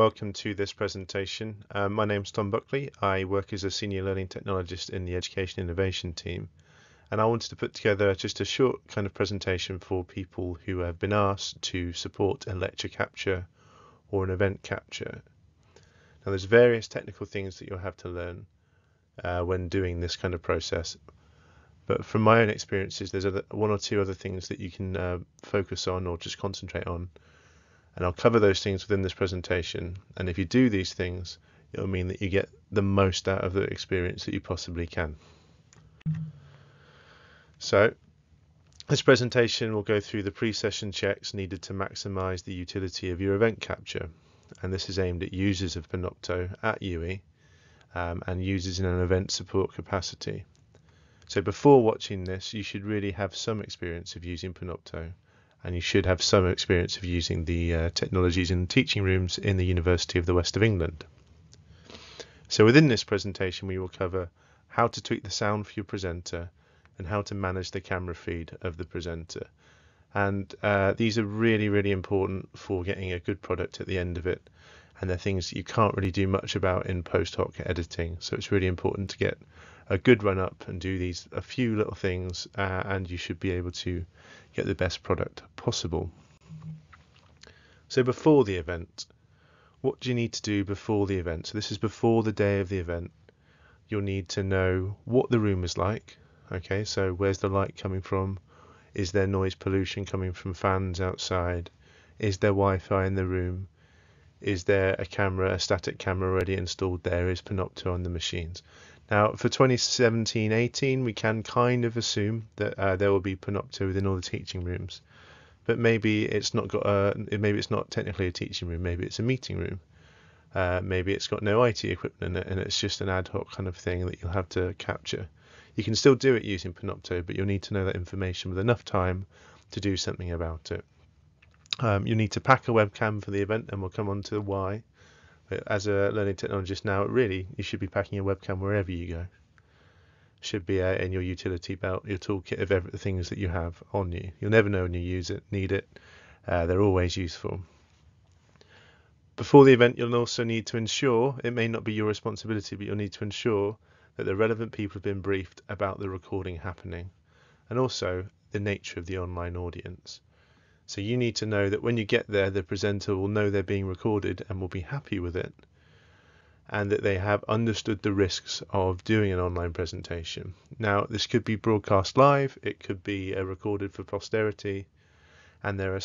Welcome to this presentation. Um, my name is Tom Buckley. I work as a Senior Learning Technologist in the Education Innovation team. And I wanted to put together just a short kind of presentation for people who have been asked to support a lecture capture or an event capture. Now there's various technical things that you'll have to learn uh, when doing this kind of process. But from my own experiences, there's other, one or two other things that you can uh, focus on or just concentrate on and I'll cover those things within this presentation. And if you do these things, it'll mean that you get the most out of the experience that you possibly can. So this presentation will go through the pre-session checks needed to maximize the utility of your event capture. And this is aimed at users of Panopto at UWE um, and users in an event support capacity. So before watching this, you should really have some experience of using Panopto and you should have some experience of using the uh, technologies in teaching rooms in the University of the West of England. So within this presentation we will cover how to tweak the sound for your presenter and how to manage the camera feed of the presenter. And uh, these are really, really important for getting a good product at the end of it. And they're things that you can't really do much about in post hoc editing. So it's really important to get a good run up and do these a few little things uh, and you should be able to get the best product possible. So before the event, what do you need to do before the event? So this is before the day of the event. You'll need to know what the room is like. Okay, so where's the light coming from? Is there noise pollution coming from fans outside? Is there Wi-Fi in the room? Is there a camera, a static camera already installed there? Is Panopto on the machines? Now, for 2017-18, we can kind of assume that uh, there will be Panopto within all the teaching rooms, but maybe it's not got a, maybe it's not technically a teaching room. Maybe it's a meeting room. Uh, maybe it's got no IT equipment in it, and it's just an ad hoc kind of thing that you'll have to capture. You can still do it using Panopto, but you'll need to know that information with enough time to do something about it. Um, you need to pack a webcam for the event, and we'll come on to why as a learning technologist now, really, you should be packing a webcam wherever you go. Should be uh, in your utility belt, your toolkit of every, the things that you have on you. You'll never know when you use it, need it. Uh, they're always useful. Before the event, you'll also need to ensure, it may not be your responsibility, but you'll need to ensure that the relevant people have been briefed about the recording happening and also the nature of the online audience. So you need to know that when you get there, the presenter will know they're being recorded and will be happy with it, and that they have understood the risks of doing an online presentation. Now, this could be broadcast live, it could be uh, recorded for posterity, and there are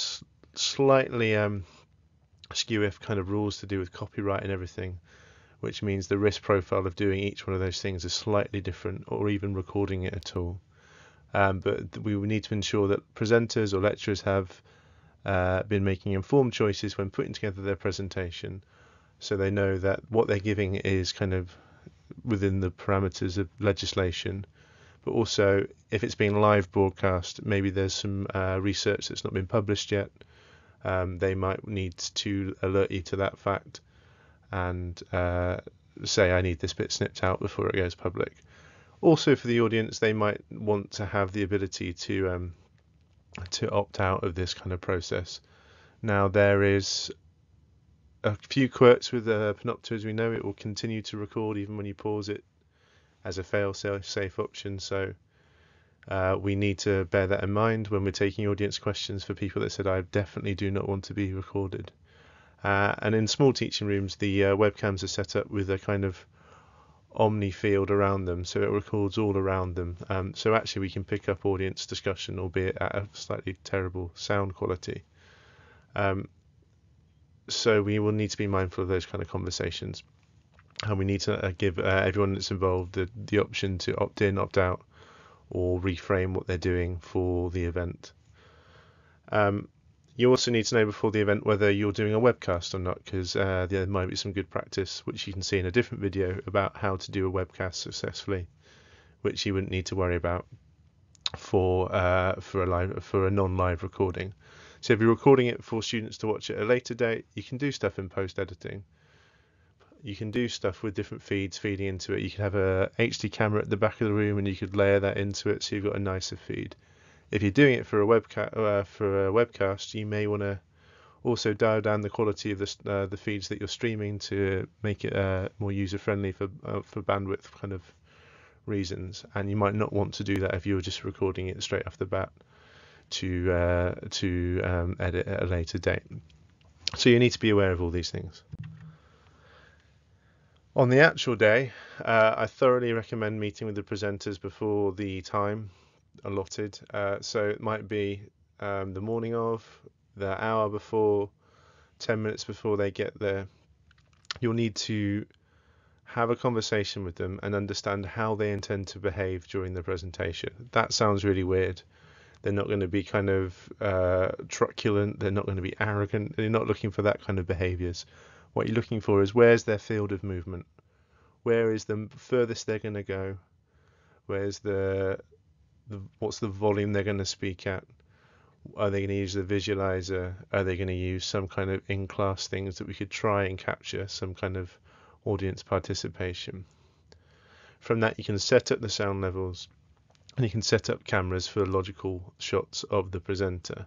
slightly um, skew kind of rules to do with copyright and everything, which means the risk profile of doing each one of those things is slightly different, or even recording it at all. Um, but we need to ensure that presenters or lecturers have uh, been making informed choices when putting together their presentation. So they know that what they're giving is kind of within the parameters of legislation. But also if it's being live broadcast maybe there's some uh, research that's not been published yet. Um, they might need to alert you to that fact and uh, say I need this bit snipped out before it goes public. Also for the audience they might want to have the ability to um, to opt out of this kind of process. Now there is a few quirks with uh, Panopto as we know it will continue to record even when you pause it as a fail-safe option so uh, we need to bear that in mind when we're taking audience questions for people that said I definitely do not want to be recorded. Uh, and in small teaching rooms the uh, webcams are set up with a kind of omni field around them, so it records all around them. Um, so actually, we can pick up audience discussion, albeit at a slightly terrible sound quality. Um, so we will need to be mindful of those kind of conversations, and we need to uh, give uh, everyone that's involved the, the option to opt in, opt out, or reframe what they're doing for the event. Um, you also need to know before the event whether you're doing a webcast or not, because uh, there might be some good practice, which you can see in a different video about how to do a webcast successfully, which you wouldn't need to worry about for uh, for a live for a non-live recording. So if you're recording it for students to watch at a later date, you can do stuff in post editing. You can do stuff with different feeds feeding into it. You can have a HD camera at the back of the room, and you could layer that into it, so you've got a nicer feed if you're doing it for a webcast uh, for a webcast, you may want to Also dial down the quality of the uh, the feeds that you're streaming to make it uh, more user friendly for uh, for bandwidth kind of reasons. And you might not want to do that if you were just recording it straight off the bat to uh, to um, edit at a later date. So you need to be aware of all these things. On the actual day, uh, I thoroughly recommend meeting with the presenters before the time allotted. Uh, so it might be um, the morning of, the hour before, 10 minutes before they get there. You'll need to have a conversation with them and understand how they intend to behave during the presentation. That sounds really weird. They're not going to be kind of uh, truculent. They're not going to be arrogant. They're not looking for that kind of behaviors. What you're looking for is where's their field of movement? Where is the furthest they're going to go? Where's the, the what's the volume they're going to speak at? Are they going to use the visualizer? Are they going to use some kind of in-class things that we could try and capture some kind of audience participation? From that, you can set up the sound levels and you can set up cameras for logical shots of the presenter.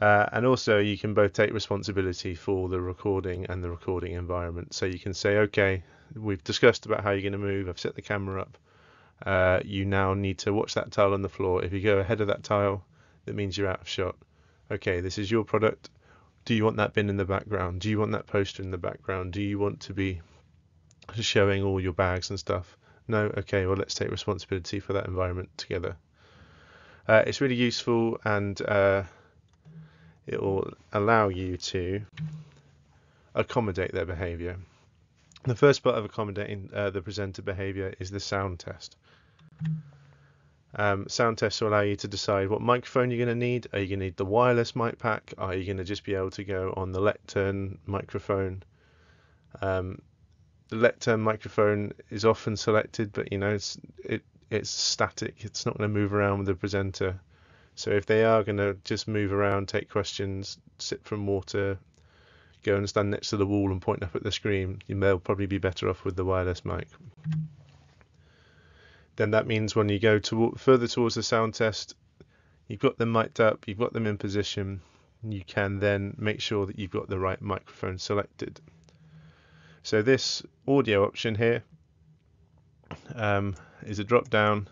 Uh, and also you can both take responsibility for the recording and the recording environment. So you can say, okay, we've discussed about how you're going to move. I've set the camera up. Uh, you now need to watch that tile on the floor. If you go ahead of that tile, that means you're out of shot. Okay, this is your product. Do you want that bin in the background? Do you want that poster in the background? Do you want to be showing all your bags and stuff? No? Okay, well, let's take responsibility for that environment together. Uh, it's really useful and uh, it will allow you to accommodate their behavior. The first part of accommodating uh, the presenter behavior is the sound test. Um, sound tests will allow you to decide what microphone you're going to need. Are you going to need the wireless mic pack? Are you going to just be able to go on the lectern microphone? Um, the lectern microphone is often selected, but you know it's it it's static. It's not going to move around with the presenter. So if they are going to just move around, take questions, sit from water, go and stand next to the wall and point up at the screen, you may probably be better off with the wireless mic. Then that means when you go to further towards the sound test, you've got them mic'd up, you've got them in position, you can then make sure that you've got the right microphone selected. So this audio option here um, is a drop down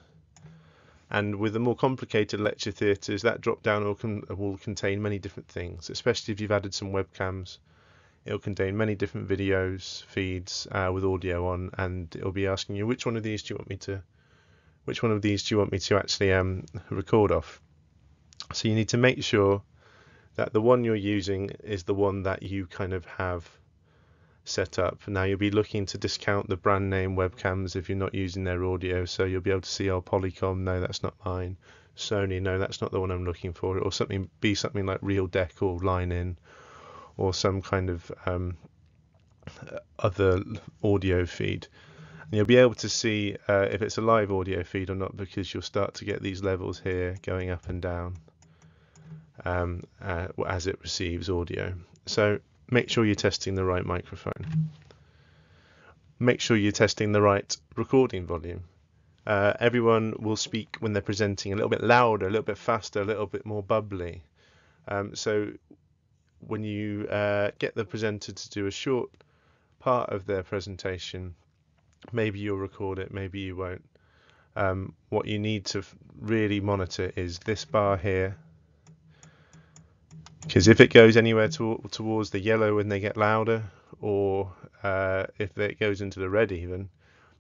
and with the more complicated lecture theatres, that drop down will, con will, contain many different things, especially if you've added some webcams. It'll contain many different videos, feeds uh, with audio on, and it'll be asking you which one of these do you want me to, which one of these do you want me to actually um, record off. So you need to make sure that the one you're using is the one that you kind of have set up. Now you'll be looking to discount the brand name webcams if you're not using their audio, so you'll be able to see, oh, Polycom, no, that's not mine. Sony, no, that's not the one I'm looking for, or something be something like Realtek or Line In, or some kind of um, other audio feed. And you'll be able to see uh, if it's a live audio feed or not because you'll start to get these levels here going up and down um, uh, as it receives audio. So make sure you're testing the right microphone. Make sure you're testing the right recording volume. Uh, everyone will speak when they're presenting a little bit louder, a little bit faster, a little bit more bubbly. Um, so when you uh, get the presenter to do a short part of their presentation, maybe you'll record it, maybe you won't. Um, what you need to really monitor is this bar here because if it goes anywhere to, towards the yellow when they get louder, or uh, if it goes into the red even,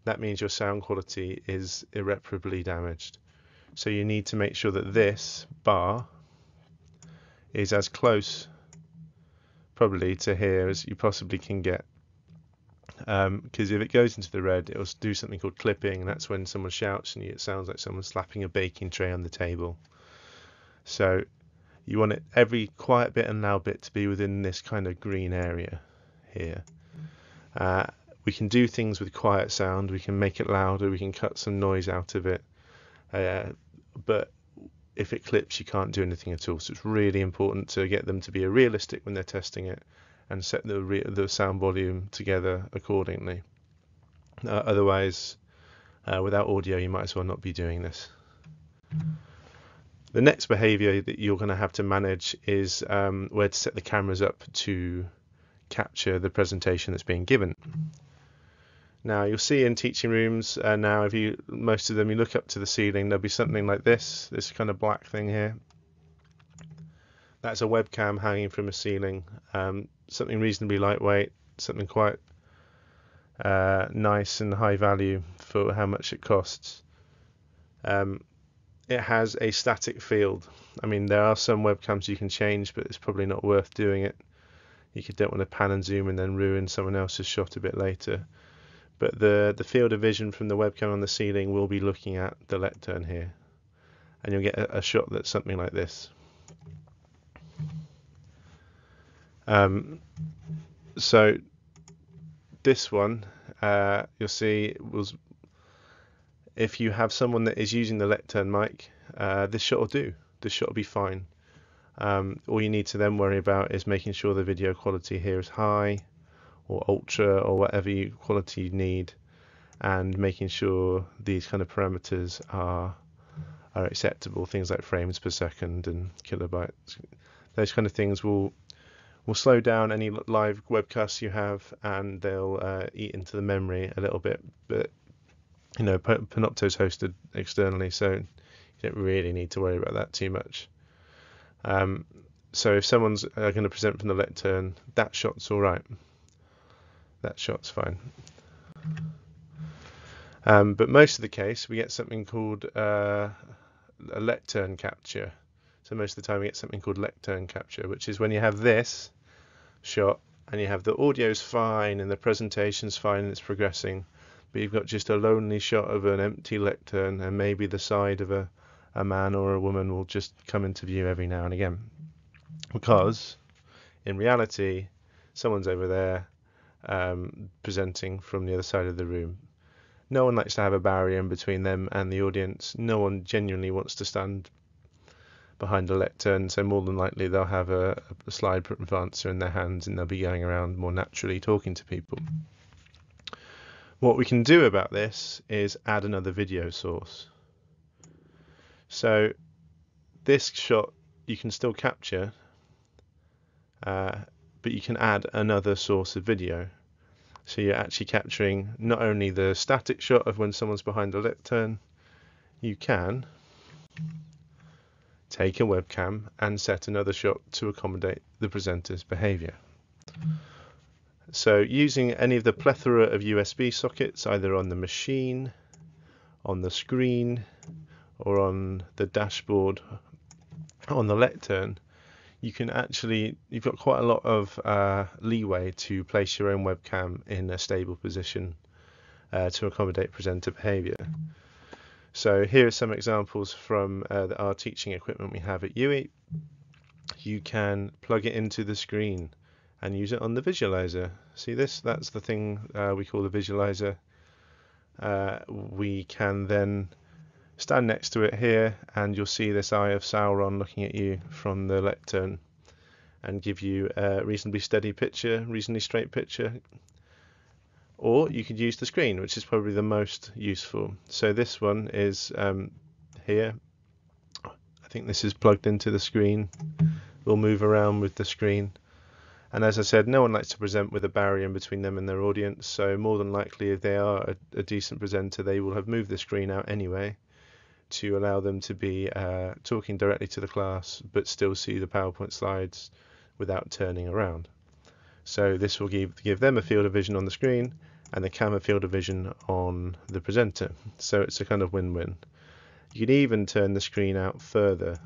that means your sound quality is irreparably damaged. So you need to make sure that this bar is as close probably to here as you possibly can get. Because um, if it goes into the red, it'll do something called clipping, and that's when someone shouts and it sounds like someone slapping a baking tray on the table. So you want it every quiet bit and loud bit to be within this kind of green area here. Uh, we can do things with quiet sound, we can make it louder, we can cut some noise out of it, uh, but if it clips, you can't do anything at all. So it's really important to get them to be realistic when they're testing it and set the, the sound volume together accordingly. Uh, otherwise, uh, without audio, you might as well not be doing this. The next behavior that you're going to have to manage is um, where to set the cameras up to capture the presentation that's being given. Now you'll see in teaching rooms uh, now if you most of them you look up to the ceiling there'll be something like this this kind of black thing here. That's a webcam hanging from a ceiling um, something reasonably lightweight something quite uh, nice and high value for how much it costs. Um, it has a static field. I mean there are some webcams you can change but it's probably not worth doing it. You don't want to pan and zoom and then ruin someone else's shot a bit later but the, the field of vision from the webcam on the ceiling will be looking at the lectern here. And you'll get a, a shot that's something like this. Um, so this one, uh, you'll see was if you have someone that is using the lectern mic, uh, this shot will do. This shot will be fine. Um, all you need to then worry about is making sure the video quality here is high or ultra or whatever you, quality you need and making sure these kind of parameters are are acceptable things like frames per second and kilobytes. Those kind of things will will slow down any live webcasts you have and they'll uh, eat into the memory a little bit but you know Panopto's hosted externally so you don't really need to worry about that too much. Um, so if someone's uh, going to present from the lectern that shot's all right that shot's fine. Um, but most of the case, we get something called uh, a lectern capture. So most of the time we get something called lectern capture, which is when you have this shot and you have the audio's fine and the presentation's fine and it's progressing, but you've got just a lonely shot of an empty lectern and maybe the side of a, a man or a woman will just come into view every now and again. Because in reality, someone's over there um, presenting from the other side of the room. No one likes to have a barrier in between them and the audience. No one genuinely wants to stand behind a lectern, so more than likely they'll have a, a slide advancer in their hands and they'll be going around more naturally talking to people. What we can do about this is add another video source. So this shot you can still capture uh, but you can add another source of video. So you're actually capturing not only the static shot of when someone's behind the lectern, you can take a webcam and set another shot to accommodate the presenter's behavior. So using any of the plethora of USB sockets either on the machine, on the screen, or on the dashboard on the lectern, you can actually you've got quite a lot of uh, leeway to place your own webcam in a stable position uh, to accommodate presenter behavior. So here are some examples from uh, our teaching equipment we have at UWE. You can plug it into the screen and use it on the visualizer. See this? That's the thing uh, we call the visualizer. Uh, we can then stand next to it here and you'll see this eye of Sauron looking at you from the lectern and give you a reasonably steady picture, reasonably straight picture. Or you could use the screen, which is probably the most useful. So this one is um, here. I think this is plugged into the screen. We'll move around with the screen. And as I said, no one likes to present with a barrier in between them and their audience. So more than likely, if they are a, a decent presenter, they will have moved the screen out anyway to allow them to be uh, talking directly to the class but still see the PowerPoint slides without turning around. So this will give, give them a field of vision on the screen and the camera field of vision on the presenter. So it's a kind of win-win. You can even turn the screen out further.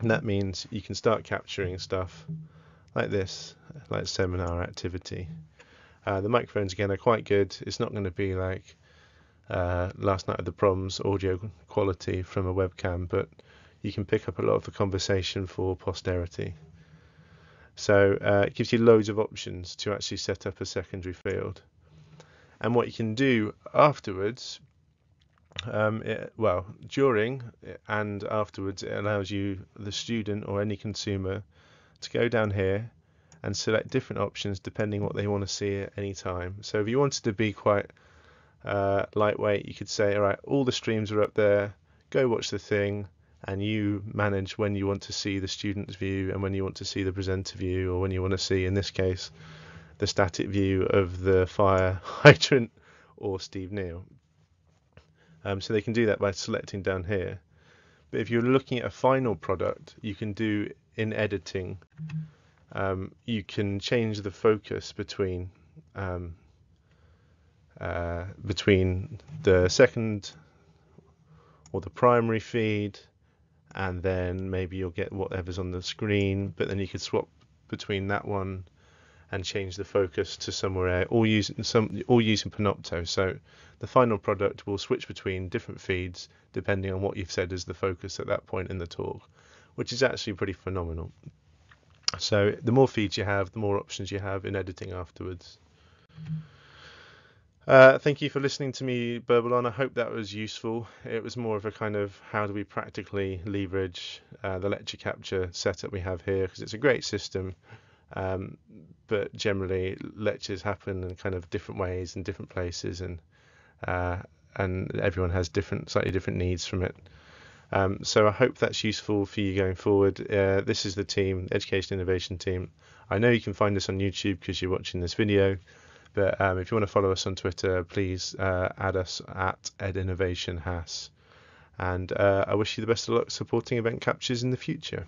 And that means you can start capturing stuff like this, like seminar activity. Uh, the microphones again are quite good. It's not going to be like uh, last night at the proms audio quality from a webcam, but you can pick up a lot of the conversation for posterity. So uh, it gives you loads of options to actually set up a secondary field. And what you can do afterwards, um, it, well, during and afterwards, it allows you, the student or any consumer, to go down here and select different options depending what they want to see at any time. So if you wanted to be quite uh, lightweight, you could say, all right, all the streams are up there. Go watch the thing, and you manage when you want to see the student's view and when you want to see the presenter view, or when you want to see, in this case, the static view of the fire hydrant or Steve Neal. Um, so they can do that by selecting down here. But if you're looking at a final product, you can do in editing, um, you can change the focus between um, uh, between the second or the primary feed and then maybe you'll get whatever's on the screen but then you could swap between that one and change the focus to somewhere else, all using some all using Panopto. So the final product will switch between different feeds depending on what you've said as the focus at that point in the talk, which is actually pretty phenomenal. So the more feeds you have, the more options you have in editing afterwards. Uh, thank you for listening to me burble on. I hope that was useful. It was more of a kind of how do we practically leverage uh, the lecture capture setup we have here because it's a great system. Um, but generally, lectures happen in kind of different ways in different places, and uh, and everyone has different, slightly different needs from it. Um, so I hope that's useful for you going forward. Uh, this is the team, Education Innovation team. I know you can find us on YouTube because you're watching this video. But um, if you want to follow us on Twitter, please uh, add us at Ed Innovation edinnovationhas. And uh, I wish you the best of luck supporting event captures in the future.